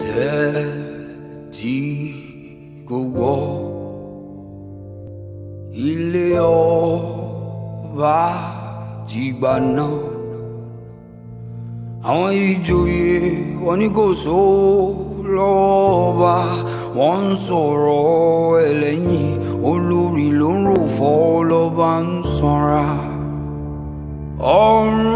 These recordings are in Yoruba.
tẹ́tí kò gbọ́ ilé ọba ti gbà náà àwọn ìjòyè wọn ní kò só lọ́ọ̀ba wọ́n ń sọ̀rọ̀ ẹlẹ́yìn olórí ló ń rò fọ́ lọ́ba ń sanra ọ̀run.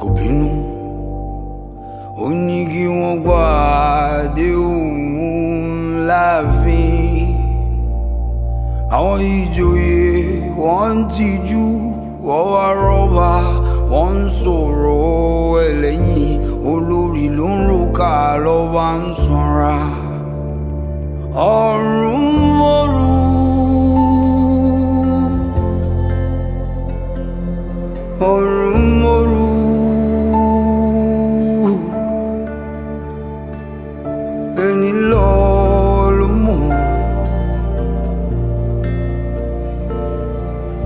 kò bínú ó ní kí wọ́n gbọ́ àdéhùn láàfin àwọn ìjòyè wọ́n ń tijú wọ́n wá rọ́bà wọ́n ń sọ̀rọ̀ ẹlẹ́yìn olórí ló ń ròkà lọ́ba ń sanra ọ̀run mọ́rùn. ọ̀run mọ́rùn.